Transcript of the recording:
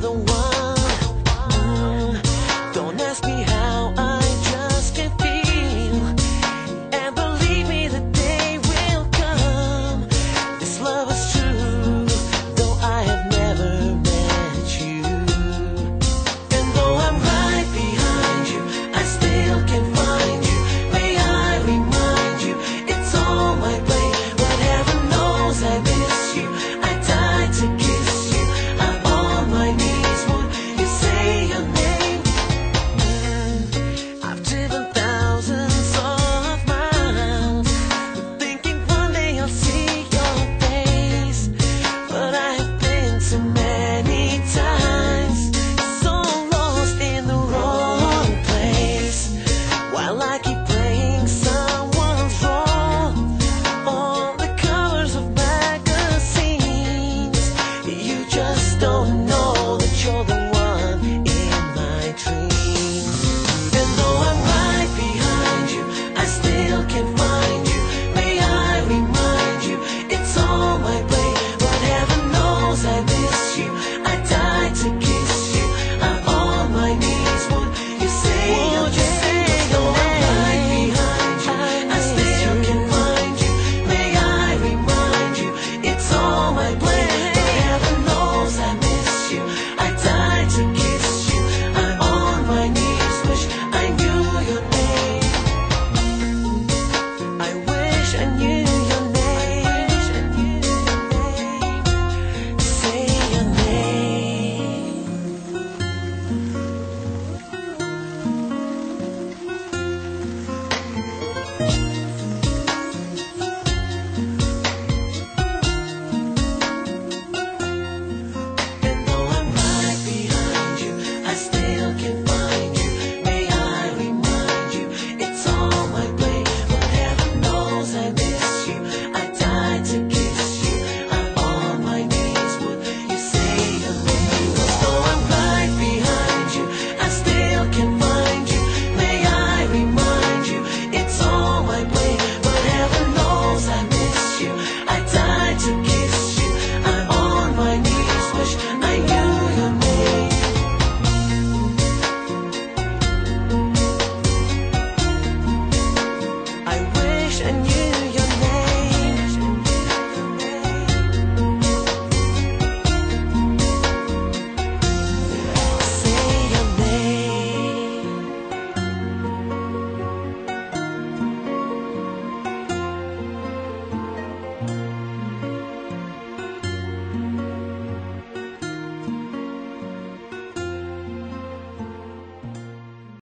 the one